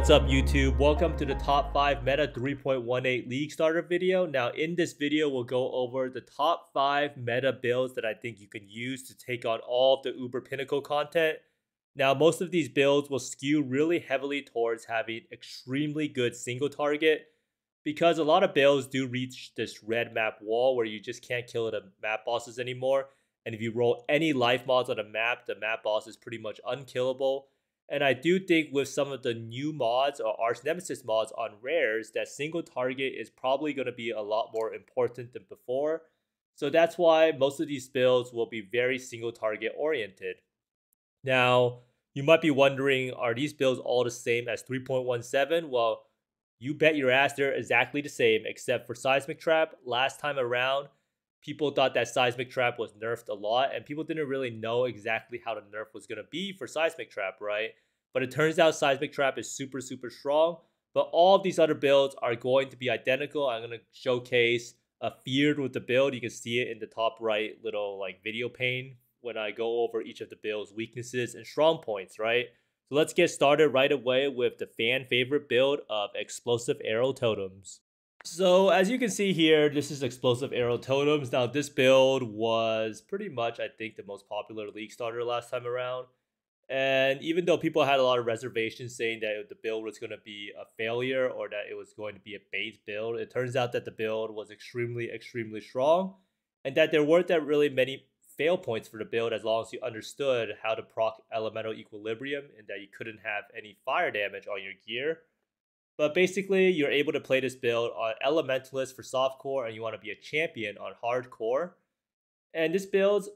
What's up YouTube? Welcome to the top 5 meta 3.18 league starter video. Now in this video we'll go over the top 5 meta builds that I think you can use to take on all of the Uber Pinnacle content. Now most of these builds will skew really heavily towards having extremely good single target because a lot of builds do reach this red map wall where you just can't kill the map bosses anymore. And if you roll any life mods on a map, the map boss is pretty much unkillable. And I do think with some of the new mods or Arch Nemesis mods on rares, that single target is probably going to be a lot more important than before. So that's why most of these builds will be very single target oriented. Now, you might be wondering, are these builds all the same as 3.17? Well, you bet your ass they're exactly the same, except for Seismic Trap. Last time around, people thought that Seismic Trap was nerfed a lot, and people didn't really know exactly how the nerf was going to be for Seismic Trap, right? But it turns out Seismic Trap is super, super strong. But all of these other builds are going to be identical. I'm going to showcase a feared with the build. You can see it in the top right little like video pane when I go over each of the build's weaknesses and strong points, right? So let's get started right away with the fan favorite build of Explosive Arrow Totems. So as you can see here, this is Explosive Arrow Totems. Now this build was pretty much, I think, the most popular League starter last time around. And even though people had a lot of reservations saying that the build was going to be a failure or that it was going to be a base build, it turns out that the build was extremely, extremely strong. And that there weren't that really many fail points for the build as long as you understood how to proc elemental equilibrium and that you couldn't have any fire damage on your gear. But basically, you're able to play this build on Elementalist for softcore and you want to be a champion on hardcore. And this build's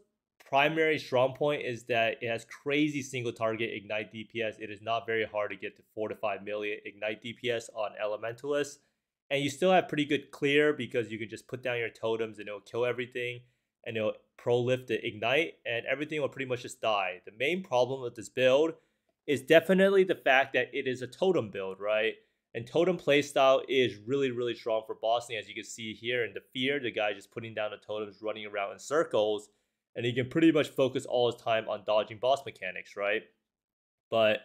primary strong point is that it has crazy single target ignite DPS. It is not very hard to get to 4 to 5 million ignite DPS on Elementalist. And you still have pretty good clear because you can just put down your totems and it'll kill everything and it'll prolif the ignite and everything will pretty much just die. The main problem with this build is definitely the fact that it is a totem build, right? And totem playstyle is really, really strong for bossing. As you can see here in the fear, the guy just putting down the totems, running around in circles, and he can pretty much focus all his time on dodging boss mechanics, right? But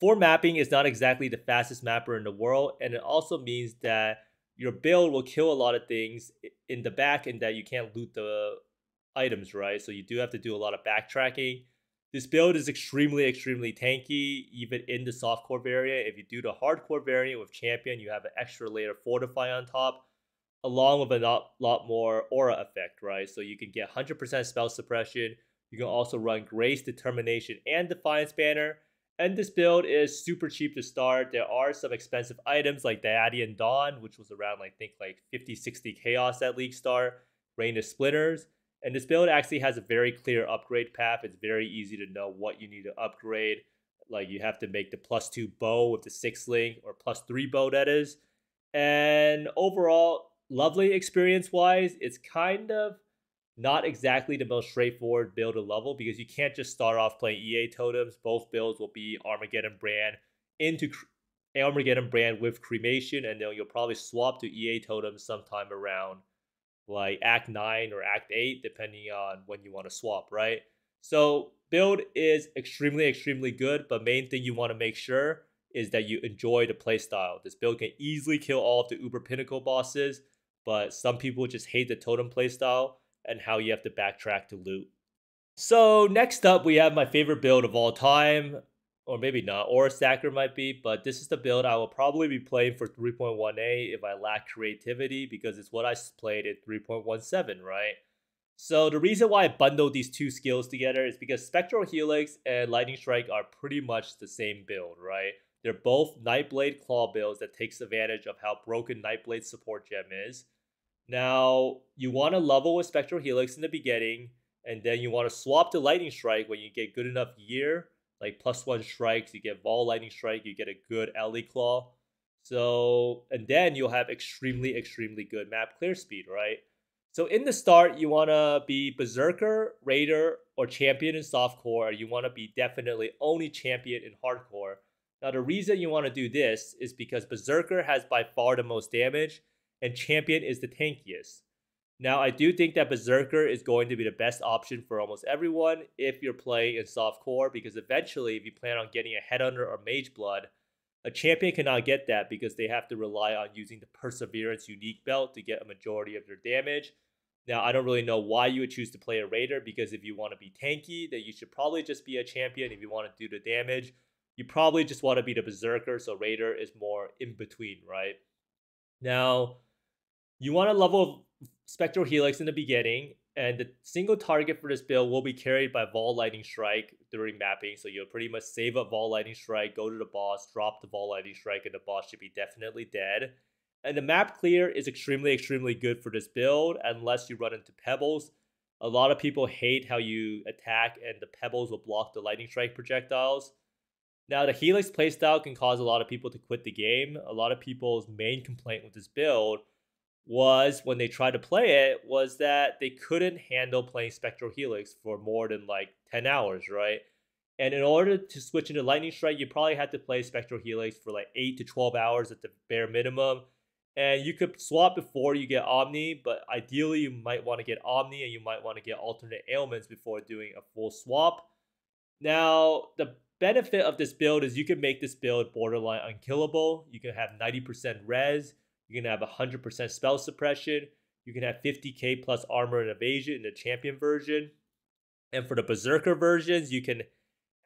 four mapping is not exactly the fastest mapper in the world, and it also means that your build will kill a lot of things in the back and that you can't loot the items, right? So you do have to do a lot of backtracking. This build is extremely, extremely tanky, even in the softcore variant. If you do the hardcore variant with champion, you have an extra layer of fortify on top, along with a lot, lot more aura effect, right? So you can get 100% spell suppression. You can also run Grace, Determination, and Defiance Banner. And this build is super cheap to start. There are some expensive items like Dyadian Dawn, which was around, I think, like 50, 60 chaos at League Start, Rain of Splinters. And this build actually has a very clear upgrade path. It's very easy to know what you need to upgrade. Like you have to make the plus two bow with the six link or plus three bow that is. And overall, lovely experience wise, it's kind of not exactly the most straightforward build to level because you can't just start off playing EA totems. Both builds will be Armageddon brand into Armageddon brand with cremation, and then you'll probably swap to EA totems sometime around like Act 9 or Act 8, depending on when you want to swap, right? So build is extremely, extremely good, but main thing you want to make sure is that you enjoy the playstyle. This build can easily kill all of the Uber Pinnacle bosses, but some people just hate the totem playstyle and how you have to backtrack to loot. So next up, we have my favorite build of all time or maybe not, Aura Stacker might be, but this is the build I will probably be playing for 3.1a if I lack creativity because it's what I played at 3.17, right? So the reason why I bundled these two skills together is because Spectral Helix and Lightning Strike are pretty much the same build, right? They're both Nightblade Claw builds that takes advantage of how broken Nightblade support gem is. Now, you want to level with Spectral Helix in the beginning, and then you want to swap to Lightning Strike when you get good enough gear like plus one strikes, you get Vaal Lightning Strike, you get a good ele claw. So, and then you'll have extremely, extremely good map clear speed, right? So in the start, you want to be Berserker, Raider, or Champion in softcore. You want to be definitely only Champion in hardcore. Now, the reason you want to do this is because Berserker has by far the most damage, and Champion is the tankiest. Now, I do think that Berserker is going to be the best option for almost everyone if you're playing in soft core, because eventually, if you plan on getting a Headhunter or Mage Blood, A champion cannot get that because they have to rely on using the Perseverance unique belt to get a majority of their damage. Now, I don't really know why you would choose to play a Raider because if you want to be tanky, then you should probably just be a champion. If you want to do the damage, you probably just want to be the Berserker. So Raider is more in between, right? Now, you want to level Spectral Helix in the beginning, and the single target for this build will be carried by Vaal Lightning Strike during mapping. So you'll pretty much save up Vaal Lightning Strike, go to the boss, drop the Vaal Lightning Strike, and the boss should be definitely dead. And the map clear is extremely, extremely good for this build unless you run into pebbles. A lot of people hate how you attack and the pebbles will block the lightning strike projectiles. Now, the Helix playstyle can cause a lot of people to quit the game. A lot of people's main complaint with this build was when they tried to play it was that they couldn't handle playing Spectral Helix for more than like 10 hours, right? And in order to switch into Lightning Strike, you probably had to play Spectral Helix for like 8 to 12 hours at the bare minimum. And you could swap before you get Omni, but ideally you might want to get Omni and you might want to get alternate ailments before doing a full swap. Now, the benefit of this build is you can make this build borderline unkillable. You can have 90% res, you can have 100% spell suppression, you can have 50k plus armor and evasion in the champion version. And for the berserker versions, you can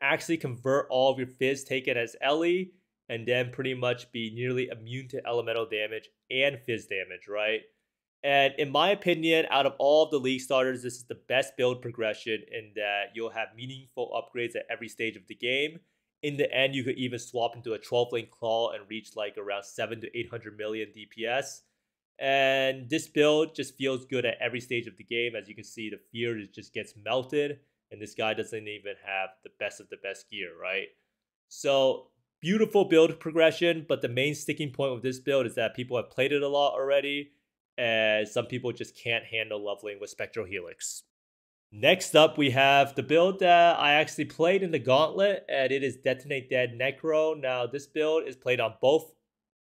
actually convert all of your phys taken as ele and then pretty much be nearly immune to elemental damage and phys damage, right? And in my opinion, out of all of the league starters, this is the best build progression in that you'll have meaningful upgrades at every stage of the game. In the end, you could even swap into a 12 lane claw and reach like around 7 to 800 million DPS. And this build just feels good at every stage of the game. As you can see, the fear just gets melted, and this guy doesn't even have the best of the best gear, right? So beautiful build progression, but the main sticking point with this build is that people have played it a lot already, and some people just can't handle leveling with Spectral Helix. Next up, we have the build that I actually played in the Gauntlet, and it is Detonate Dead Necro. Now, this build is played on both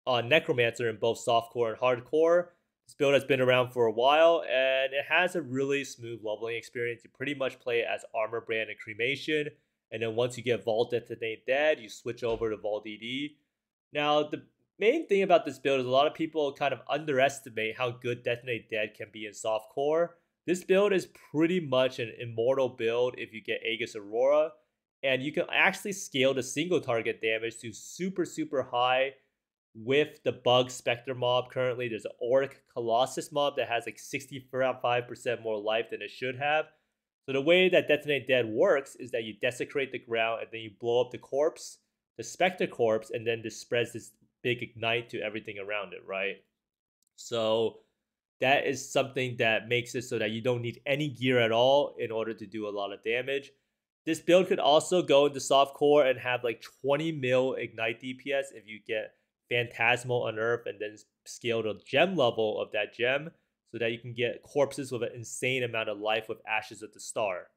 on Necromancer in both softcore and hardcore. This build has been around for a while, and it has a really smooth leveling experience. You pretty much play it as Arma Brand and Cremation, and then once you get Vaal Detonate Dead, you switch over to Vaal DD. Now, the main thing about this build is a lot of people kind of underestimate how good Detonate Dead can be in soft core. This build is pretty much an immortal build if you get Aegis Aurora, and you can actually scale the single target damage to super, super high with the Bug Spectre mob currently. There's an Auric Colossus mob that has like 65% more life than it should have. So the way that Detonate Dead works is that you desecrate the ground and then you blow up the corpse, the Spectre corpse, and then this spreads this big ignite to everything around it, right? So that is something that makes it so that you don't need any gear at all in order to do a lot of damage. This build could also go into soft core and have like 20 mil ignite DPS if you get Phantasmal Unearth and then scale the gem level of that gem so that you can get corpses with an insane amount of life with Ashes of the Star.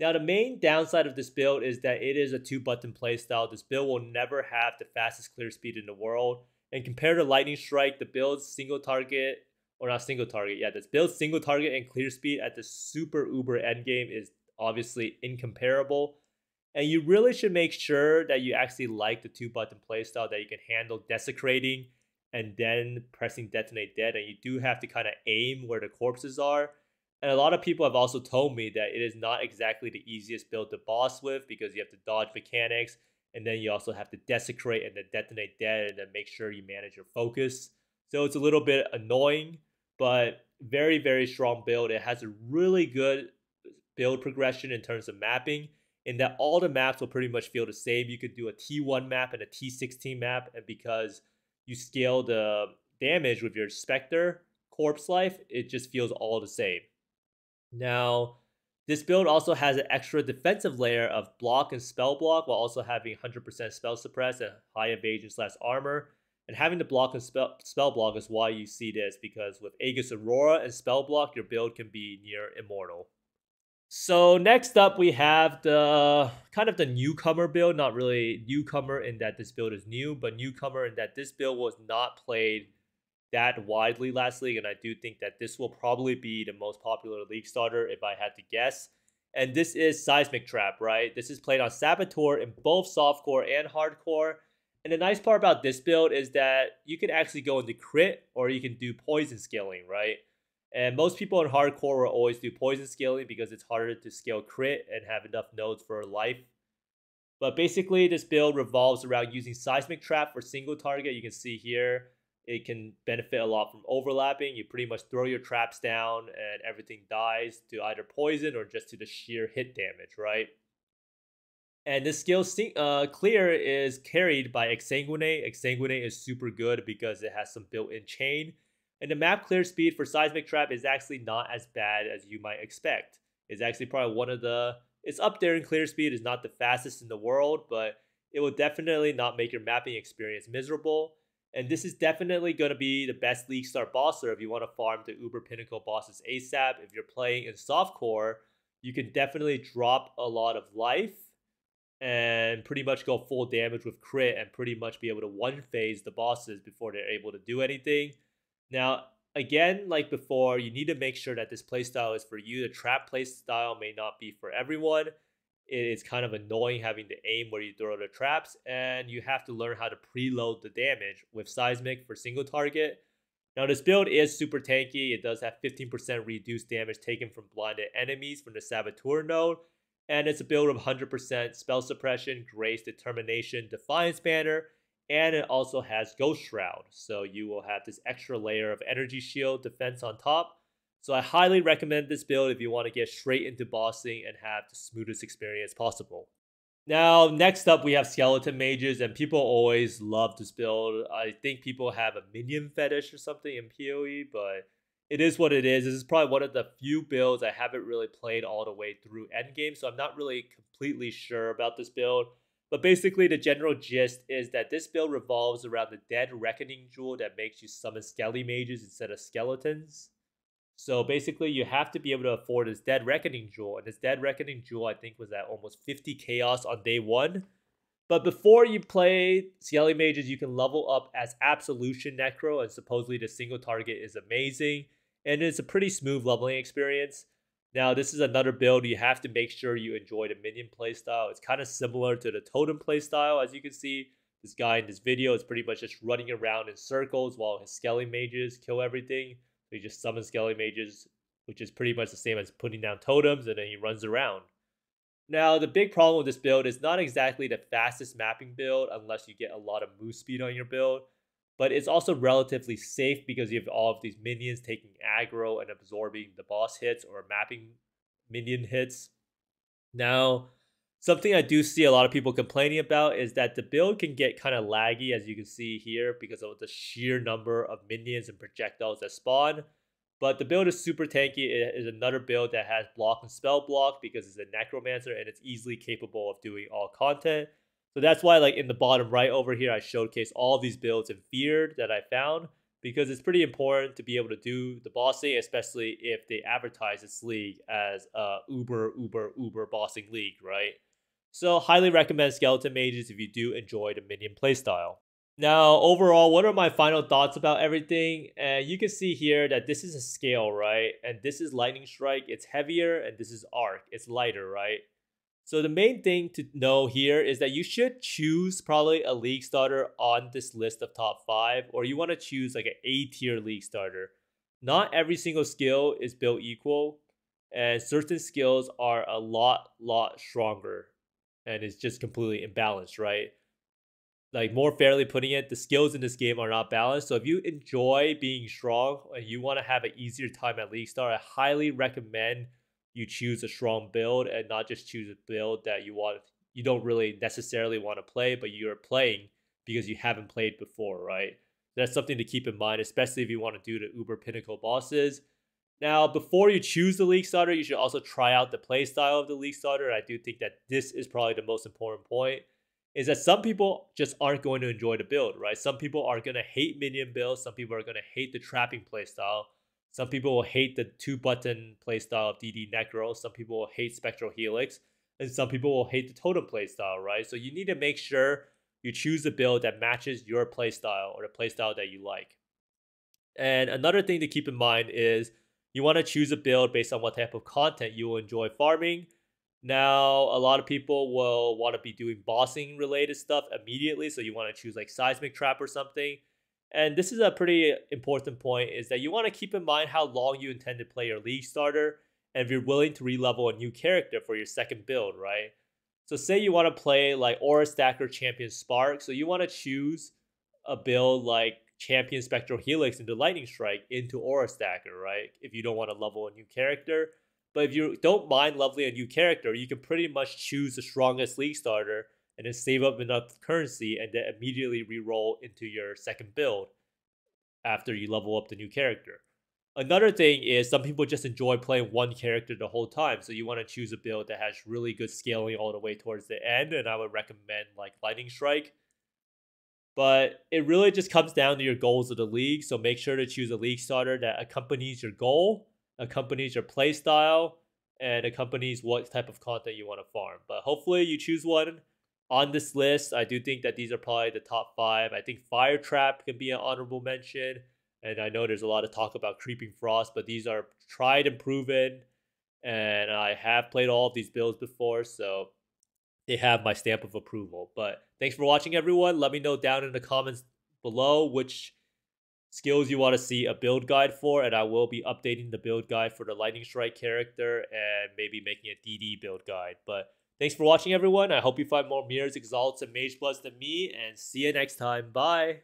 Now, the main downside of this build is that it is a two button playstyle. This build will never have the fastest clear speed in the world. And compared to Lightning Strike, the build's single target, or not single target, yeah, this build single target and clear speed at the super uber end game is obviously incomparable. And you really should make sure that you actually like the two button playstyle that you can handle desecrating and then pressing detonate dead. And you do have to kind of aim where the corpses are. And a lot of people have also told me that it is not exactly the easiest build to boss with because you have to dodge mechanics and then you also have to desecrate and then detonate dead and then make sure you manage your focus so it's a little bit annoying but very very strong build it has a really good build progression in terms of mapping in that all the maps will pretty much feel the same you could do a t1 map and a t16 map and because you scale the damage with your Spectre corpse life, it just feels all the same. Now, this build also has an extra defensive layer of block and spell block while also having 100% spell suppress and high evasion slash armor. And having the block and spell, spell block is why you see this because with Aegis Aurora and spell block, your build can be near immortal. So next up, we have the kind of the newcomer build. Not really newcomer in that this build is new, but newcomer in that this build was not played that widely last league. And I do think that this will probably be the most popular league starter if I had to guess. And this is Seismic Trap, right? This is played on Saboteur in both softcore and hardcore. And the nice part about this build is that you can actually go into crit or you can do poison scaling, right? And most people in hardcore will always do poison scaling because it's harder to scale crit and have enough nodes for life. But basically, this build revolves around using Seismic Trap for single target. You can see here, it can benefit a lot from overlapping. You pretty much throw your traps down and everything dies to either poison or just to the sheer hit damage, right? And this skill uh, clear is carried by Exsanguinate. Exsanguinate is super good because it has some built-in chain. And the map clear speed for Seismic Trap is actually not as bad as you might expect. It's actually probably one of the, it's up there in clear speed. It's not the fastest in the world, but it will definitely not make your mapping experience miserable. And this is definitely going to be the best League Star bosser if you want to farm the Uber Pinnacle bosses ASAP. If you're playing in softcore, you can definitely drop a lot of life and pretty much go full damage with crit and pretty much be able to one phase the bosses before they're able to do anything. Now, again, like before, you need to make sure that this playstyle is for you. The trap playstyle may not be for everyone. It is kind of annoying having to aim where you throw the traps, and you have to learn how to preload the damage with Seismic for single target. Now, this build is super tanky. It does have 15% reduced damage taken from blinded enemies from the Saboteur node, and it's a build of 100% spell suppression, grace, determination, defiance banner, and it also has Ghost Shroud. So you will have this extra layer of energy shield defense on top. So I highly recommend this build if you want to get straight into bossing and have the smoothest experience possible. Now, next up, we have Skeleton Mages, and people always love this build. I think people have a minion fetish or something in PoE, but it is what it is. This is probably one of the few builds I haven't really played all the way through endgame, so I'm not really completely sure about this build. But basically, the general gist is that this build revolves around the Dead Reckoning Jewel that makes you summon Skelly Mages instead of Skeletons. So basically, you have to be able to afford this Dead Reckoning Jewel. And this Dead Reckoning Jewel, I think, was at almost 50 Chaos on day one. But before you play Skelly Mages, you can level up as Absolution Necro, and supposedly the single target is amazing. And it's a pretty smooth leveling experience. Now, this is another build. You have to make sure you enjoy the minion playstyle. It's kind of similar to the totem playstyle. As you can see, this guy in this video is pretty much just running around in circles while his Skelly mages kill everything. So he just summons Skelly mages, which is pretty much the same as putting down totems, and then he runs around. Now, the big problem with this build is not exactly the fastest mapping build unless you get a lot of move speed on your build but it's also relatively safe because you have all of these minions taking aggro and absorbing the boss hits or mapping minion hits. Now, something I do see a lot of people complaining about is that the build can get kind of laggy, as you can see here, because of the sheer number of minions and projectiles that spawn. But the build is super tanky. It is another build that has block and spell block because it's a necromancer and it's easily capable of doing all content. So that's why like in the bottom right over here, I showcase all these builds in Feared that I found because it's pretty important to be able to do the bossing, especially if they advertise this league as a uber, uber, uber bossing league, right? So highly recommend Skeleton Mages if you do enjoy the minion playstyle. Now, overall, what are my final thoughts about everything? And you can see here that this is a scale, right? And this is Lightning Strike, it's heavier, and this is Arc, it's lighter, right? So the main thing to know here is that you should choose probably a league starter on this list of top five, or you want to choose like an A tier league starter. Not every single skill is built equal, and certain skills are a lot, lot stronger, and it's just completely imbalanced, right? Like more fairly putting it, the skills in this game are not balanced. So if you enjoy being strong and you want to have an easier time at League Star, I highly recommend you choose a strong build and not just choose a build that you want you don't really necessarily want to play, but you're playing because you haven't played before, right? That's something to keep in mind, especially if you want to do the Uber Pinnacle bosses. Now, before you choose the League Starter, you should also try out the playstyle of the League Starter. I do think that this is probably the most important point. Is that some people just aren't going to enjoy the build, right? Some people are going to hate minion builds. Some people are going to hate the trapping playstyle. Some people will hate the two button playstyle of DD Necro. Some people will hate Spectral Helix. And some people will hate the Totem playstyle, right? So you need to make sure you choose a build that matches your playstyle or the playstyle that you like. And another thing to keep in mind is you want to choose a build based on what type of content you will enjoy farming. Now, a lot of people will want to be doing bossing related stuff immediately, so you want to choose like seismic trap or something. And this is a pretty important point is that you want to keep in mind how long you intend to play your league starter and if you're willing to relevel a new character for your second build, right? So say you want to play like Aura Stacker Champion Spark, so you want to choose a build like Champion Spectral Helix into Lightning Strike into Aura Stacker, right? If you don't want to level a new character. But if you don't mind leveling a new character, you can pretty much choose the strongest league starter and then save up enough currency and then immediately re-roll into your second build after you level up the new character. Another thing is some people just enjoy playing one character the whole time, so you want to choose a build that has really good scaling all the way towards the end, and I would recommend like Lightning Strike. But it really just comes down to your goals of the league, so make sure to choose a league starter that accompanies your goal, accompanies your play style, and accompanies what type of content you want to farm. But hopefully you choose one on this list. I do think that these are probably the top five. I think Fire Trap can be an honorable mention. And I know there's a lot of talk about Creeping Frost, but these are tried and proven. And I have played all of these builds before, so they have my stamp of approval. But thanks for watching, everyone. Let me know down in the comments below which skills you want to see a build guide for, and I will be updating the build guide for the Lightning Strike character and maybe making a DD build guide. But thanks for watching, everyone. I hope you find more Mirrors, Exalts, and Mage Bloods than me, and see you next time. Bye.